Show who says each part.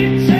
Speaker 1: It's